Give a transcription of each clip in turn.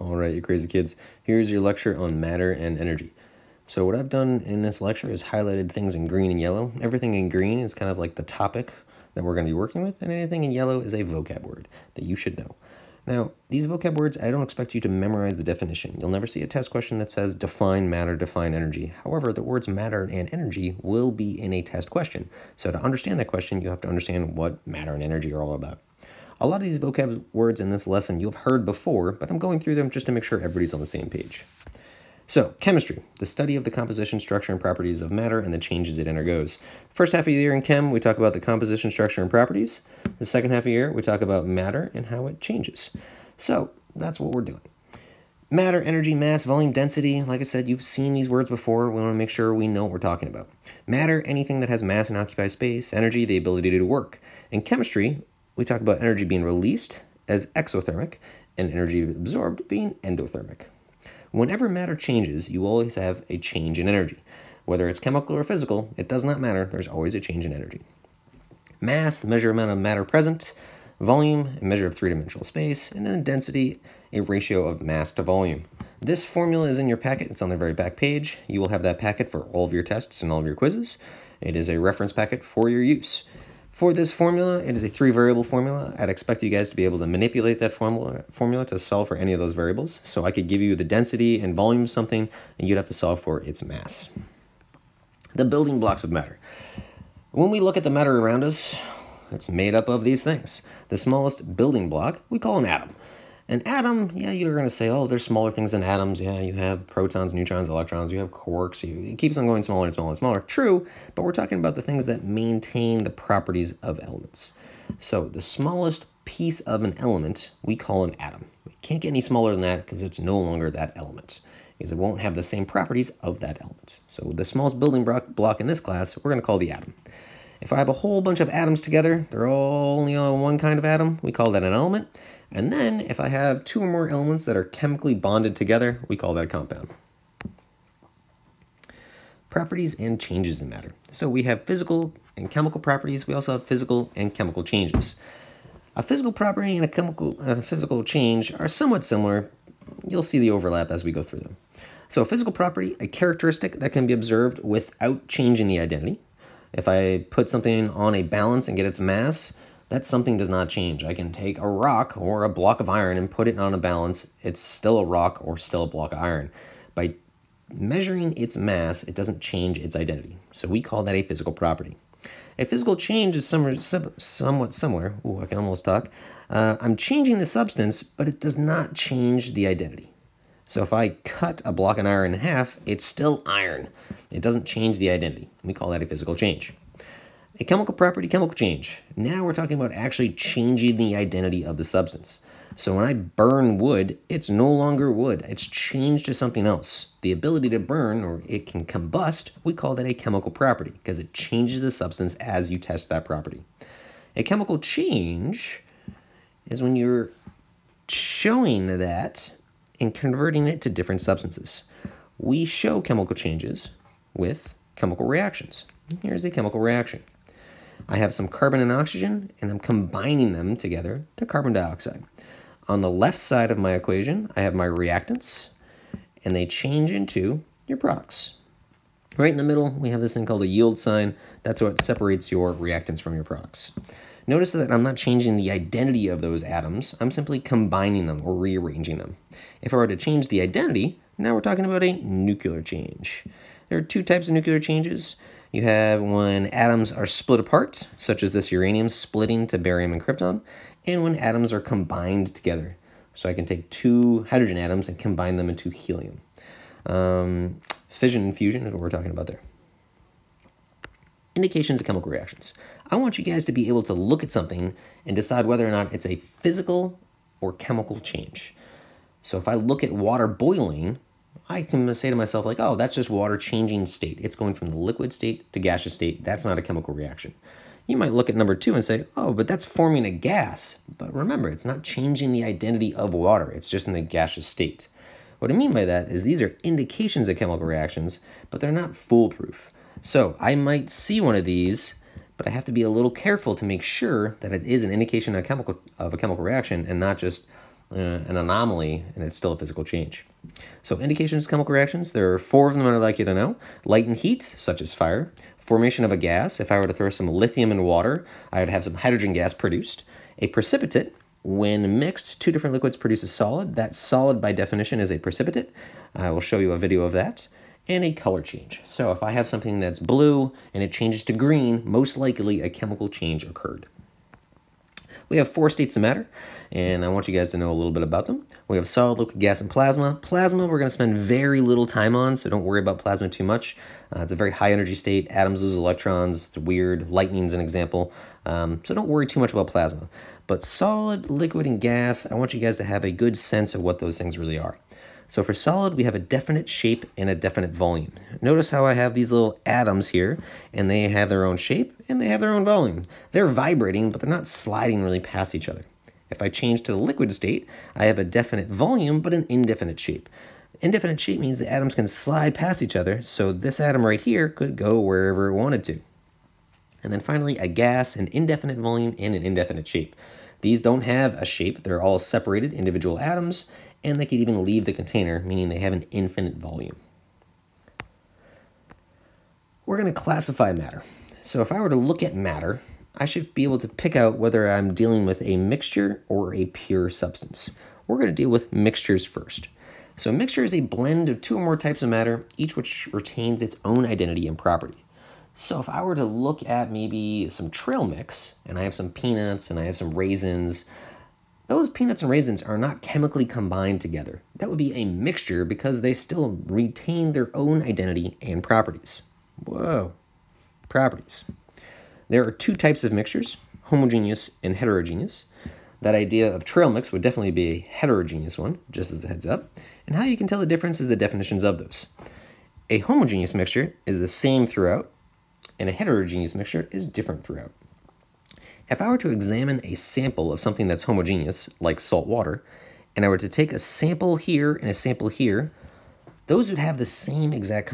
All right, you crazy kids. Here's your lecture on matter and energy. So what I've done in this lecture is highlighted things in green and yellow. Everything in green is kind of like the topic that we're going to be working with, and anything in yellow is a vocab word that you should know. Now, these vocab words, I don't expect you to memorize the definition. You'll never see a test question that says define matter, define energy. However, the words matter and energy will be in a test question. So to understand that question, you have to understand what matter and energy are all about. A lot of these vocab words in this lesson you've heard before, but I'm going through them just to make sure everybody's on the same page. So, chemistry, the study of the composition, structure, and properties of matter and the changes it undergoes. First half of the year in chem, we talk about the composition, structure, and properties. The second half of the year, we talk about matter and how it changes. So, that's what we're doing. Matter, energy, mass, volume, density. Like I said, you've seen these words before. We want to make sure we know what we're talking about. Matter, anything that has mass and occupies space. Energy, the ability to do work. In chemistry, we talk about energy being released as exothermic and energy absorbed being endothermic. Whenever matter changes, you always have a change in energy. Whether it's chemical or physical, it does not matter, there's always a change in energy. Mass, the measure amount of matter present, volume, a measure of three-dimensional space, and then density, a ratio of mass to volume. This formula is in your packet, it's on the very back page. You will have that packet for all of your tests and all of your quizzes. It is a reference packet for your use. For this formula, it is a three variable formula. I'd expect you guys to be able to manipulate that formula, formula to solve for any of those variables. So I could give you the density and volume of something, and you'd have to solve for its mass. The building blocks of matter. When we look at the matter around us, it's made up of these things. The smallest building block we call an atom. An atom, yeah, you're going to say, oh, there's smaller things than atoms. Yeah, you have protons, neutrons, electrons, you have quarks. You, it keeps on going smaller and smaller and smaller. True, but we're talking about the things that maintain the properties of elements. So the smallest piece of an element we call an atom. We can't get any smaller than that because it's no longer that element because it won't have the same properties of that element. So the smallest building block in this class, we're going to call the atom. If I have a whole bunch of atoms together, they're all only on one kind of atom, we call that an element. And then if I have two or more elements that are chemically bonded together, we call that a compound. Properties and changes in matter. So we have physical and chemical properties. We also have physical and chemical changes. A physical property and a chemical a physical change are somewhat similar. You'll see the overlap as we go through them. So a physical property, a characteristic that can be observed without changing the identity. If I put something on a balance and get its mass, that something does not change. I can take a rock or a block of iron and put it on a balance. It's still a rock or still a block of iron. By measuring its mass, it doesn't change its identity. So we call that a physical property. A physical change is somewhat similar. Ooh, I can almost talk. Uh, I'm changing the substance, but it does not change the identity. So if I cut a block of iron in half, it's still iron. It doesn't change the identity. We call that a physical change. A chemical property, chemical change. Now we're talking about actually changing the identity of the substance. So when I burn wood, it's no longer wood. It's changed to something else. The ability to burn, or it can combust, we call that a chemical property because it changes the substance as you test that property. A chemical change is when you're showing that and converting it to different substances. We show chemical changes with chemical reactions. Here's a chemical reaction. I have some carbon and oxygen, and I'm combining them together to carbon dioxide. On the left side of my equation, I have my reactants, and they change into your products. Right in the middle, we have this thing called a yield sign. That's what separates your reactants from your products. Notice that I'm not changing the identity of those atoms. I'm simply combining them or rearranging them. If I were to change the identity, now we're talking about a nuclear change. There are two types of nuclear changes. You have when atoms are split apart, such as this uranium splitting to barium and krypton, and when atoms are combined together. So I can take two hydrogen atoms and combine them into helium. Um, fission and fusion is what we're talking about there. Indications of chemical reactions. I want you guys to be able to look at something and decide whether or not it's a physical or chemical change. So if I look at water boiling, I can say to myself, like, oh, that's just water changing state. It's going from the liquid state to gaseous state. That's not a chemical reaction. You might look at number two and say, oh, but that's forming a gas. But remember, it's not changing the identity of water. It's just in the gaseous state. What I mean by that is these are indications of chemical reactions, but they're not foolproof. So I might see one of these, but I have to be a little careful to make sure that it is an indication of a chemical, of a chemical reaction and not just uh, an anomaly, and it's still a physical change. So indications of chemical reactions, there are four of them that I'd like you to know. Light and heat, such as fire. Formation of a gas, if I were to throw some lithium in water, I would have some hydrogen gas produced. A precipitate, when mixed, two different liquids produce a solid. That solid, by definition, is a precipitate. I will show you a video of that. And a color change. So if I have something that's blue and it changes to green, most likely a chemical change occurred. We have four states of matter, and I want you guys to know a little bit about them. We have solid, liquid, gas, and plasma. Plasma we're going to spend very little time on, so don't worry about plasma too much. Uh, it's a very high energy state. Atoms lose electrons. It's weird. Lightning's an example. Um, so don't worry too much about plasma. But solid, liquid, and gas, I want you guys to have a good sense of what those things really are. So for solid, we have a definite shape and a definite volume. Notice how I have these little atoms here, and they have their own shape, and they have their own volume. They're vibrating, but they're not sliding really past each other. If I change to the liquid state, I have a definite volume, but an indefinite shape. Indefinite shape means the atoms can slide past each other, so this atom right here could go wherever it wanted to. And then finally, a gas, an indefinite volume, and an indefinite shape. These don't have a shape, they're all separated individual atoms, and they could even leave the container, meaning they have an infinite volume. We're going to classify matter. So if I were to look at matter, I should be able to pick out whether I'm dealing with a mixture or a pure substance. We're going to deal with mixtures first. So a mixture is a blend of two or more types of matter, each which retains its own identity and property. So if I were to look at maybe some trail mix, and I have some peanuts and I have some raisins, those peanuts and raisins are not chemically combined together. That would be a mixture because they still retain their own identity and properties. Whoa, properties. There are two types of mixtures, homogeneous and heterogeneous. That idea of trail mix would definitely be a heterogeneous one, just as a heads up. And how you can tell the difference is the definitions of those. A homogeneous mixture is the same throughout, and a heterogeneous mixture is different throughout. If I were to examine a sample of something that's homogeneous, like salt water, and I were to take a sample here and a sample here, those would have the same exact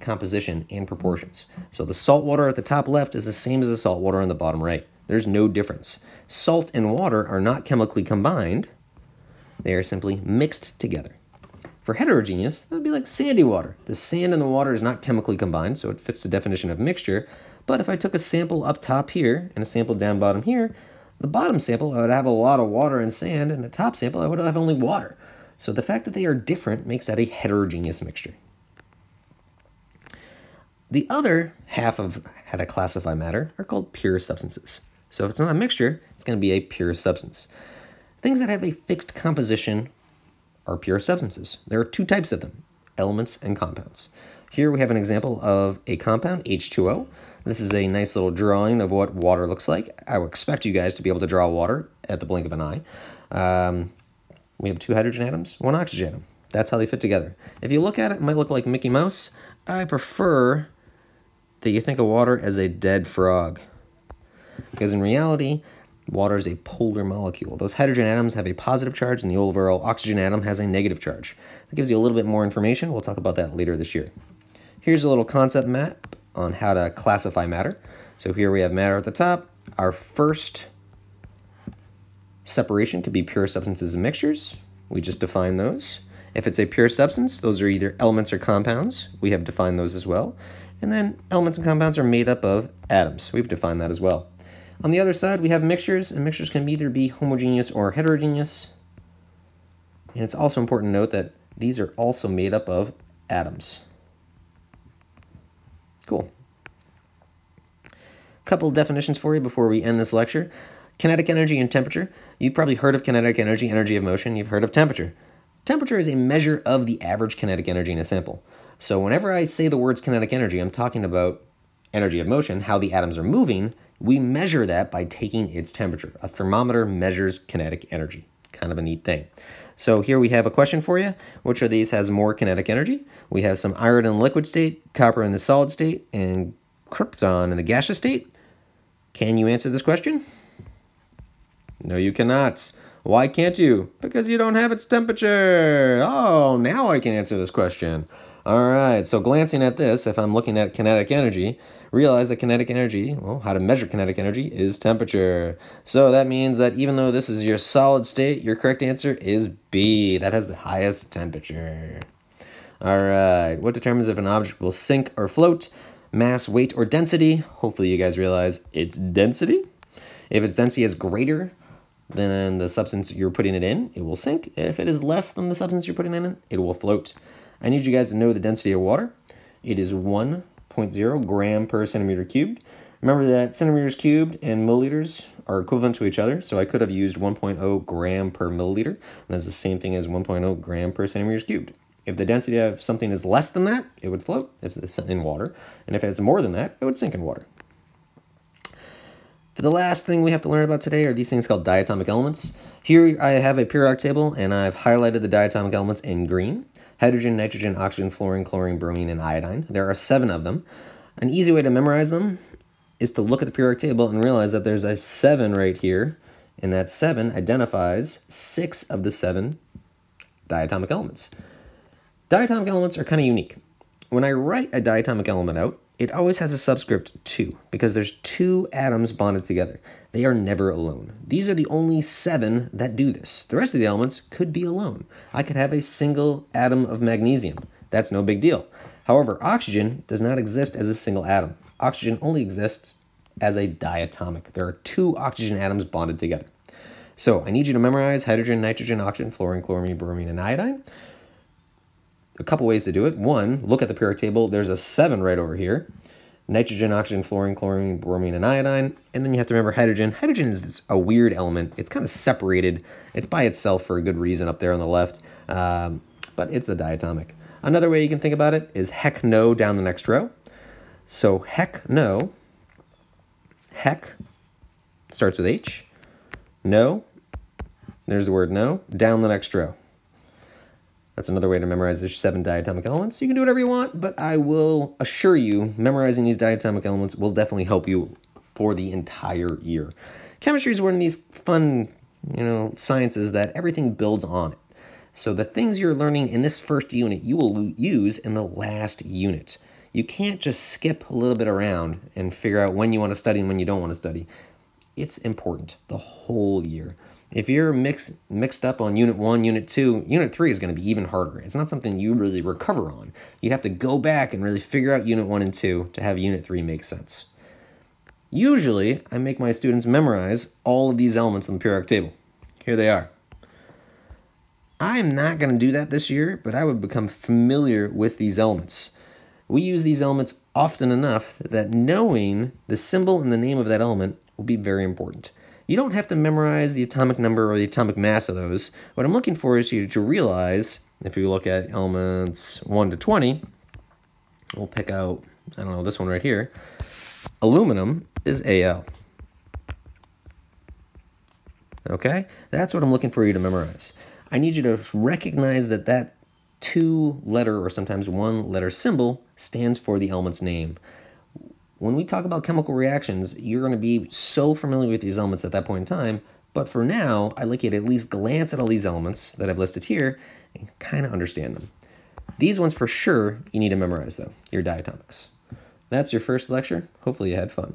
composition and proportions. So the salt water at the top left is the same as the salt water on the bottom right. There's no difference. Salt and water are not chemically combined. They are simply mixed together. For heterogeneous, that would be like sandy water. The sand and the water is not chemically combined, so it fits the definition of mixture, but if I took a sample up top here and a sample down bottom here, the bottom sample I would have a lot of water and sand, and the top sample I would have only water. So the fact that they are different makes that a heterogeneous mixture. The other half of how to classify matter are called pure substances. So if it's not a mixture, it's going to be a pure substance. Things that have a fixed composition are pure substances. There are two types of them, elements and compounds. Here we have an example of a compound, H2O, this is a nice little drawing of what water looks like. I would expect you guys to be able to draw water at the blink of an eye. Um, we have two hydrogen atoms, one oxygen atom. That's how they fit together. If you look at it, it might look like Mickey Mouse. I prefer that you think of water as a dead frog. Because in reality, water is a polar molecule. Those hydrogen atoms have a positive charge, and the overall oxygen atom has a negative charge. That gives you a little bit more information. We'll talk about that later this year. Here's a little concept map on how to classify matter. So here we have matter at the top. Our first separation could be pure substances and mixtures. We just define those. If it's a pure substance, those are either elements or compounds. We have defined those as well. And then elements and compounds are made up of atoms. We've defined that as well. On the other side, we have mixtures, and mixtures can either be homogeneous or heterogeneous. And it's also important to note that these are also made up of atoms. Cool. Couple definitions for you before we end this lecture. Kinetic energy and temperature. You've probably heard of kinetic energy, energy of motion. You've heard of temperature. Temperature is a measure of the average kinetic energy in a sample. So whenever I say the words kinetic energy, I'm talking about energy of motion, how the atoms are moving. We measure that by taking its temperature. A thermometer measures kinetic energy. Kind of a neat thing. So here we have a question for you. Which of these has more kinetic energy? We have some iron in the liquid state, copper in the solid state, and krypton in the gaseous state. Can you answer this question? No, you cannot. Why can't you? Because you don't have its temperature. Oh, now I can answer this question. All right, so glancing at this, if I'm looking at kinetic energy, realize that kinetic energy, well, how to measure kinetic energy is temperature. So that means that even though this is your solid state, your correct answer is B. That has the highest temperature. All right, what determines if an object will sink or float? Mass, weight, or density? Hopefully you guys realize it's density. If its density is greater than the substance you're putting it in, it will sink. If it is less than the substance you're putting in, it will float. I need you guys to know the density of water. It is 1.0 gram per centimeter cubed. Remember that centimeters cubed and milliliters are equivalent to each other, so I could have used 1.0 gram per milliliter, and that's the same thing as 1.0 gram per centimeters cubed. If the density of something is less than that, it would float if it's in water, and if it's more than that, it would sink in water. For the last thing we have to learn about today are these things called diatomic elements. Here I have a periodic table, and I've highlighted the diatomic elements in green hydrogen, nitrogen, oxygen, fluorine, chlorine, bromine, and iodine. There are seven of them. An easy way to memorize them is to look at the periodic table and realize that there's a seven right here, and that seven identifies six of the seven diatomic elements. Diatomic elements are kind of unique. When I write a diatomic element out, it always has a subscript 2 because there's two atoms bonded together. They are never alone. These are the only seven that do this. The rest of the elements could be alone. I could have a single atom of magnesium. That's no big deal. However, oxygen does not exist as a single atom. Oxygen only exists as a diatomic. There are two oxygen atoms bonded together. So I need you to memorize hydrogen, nitrogen, oxygen, fluorine, chlorine, bromine, and iodine a couple ways to do it. One, look at the periodic table. There's a 7 right over here. Nitrogen, oxygen, fluorine, chlorine, bromine, and iodine. And then you have to remember hydrogen. Hydrogen is a weird element. It's kind of separated. It's by itself for a good reason up there on the left. Um, but it's the diatomic. Another way you can think about it is heck no down the next row. So heck no, heck starts with H. No, there's the word no, down the next row. That's another way to memorize the seven diatomic elements. You can do whatever you want, but I will assure you, memorizing these diatomic elements will definitely help you for the entire year. Chemistry is one of these fun, you know, sciences that everything builds on it. So the things you're learning in this first unit, you will use in the last unit. You can't just skip a little bit around and figure out when you want to study and when you don't want to study. It's important the whole year. If you're mixed mixed up on unit one, unit two, unit three is going to be even harder. It's not something you really recover on. You'd have to go back and really figure out unit one and two to have unit three make sense. Usually, I make my students memorize all of these elements in the periodic table. Here they are. I am not going to do that this year, but I would become familiar with these elements. We use these elements often enough that knowing the symbol and the name of that element will be very important. You don't have to memorize the atomic number or the atomic mass of those. What I'm looking for is you to realize, if you look at elements 1 to 20, we'll pick out, I don't know, this one right here. Aluminum is Al. Okay? That's what I'm looking for you to memorize. I need you to recognize that that two letter or sometimes one letter symbol stands for the element's name when we talk about chemical reactions, you're going to be so familiar with these elements at that point in time. But for now, I'd like you to at least glance at all these elements that I've listed here and kind of understand them. These ones for sure you need to memorize though, your diatomics. That's your first lecture. Hopefully you had fun.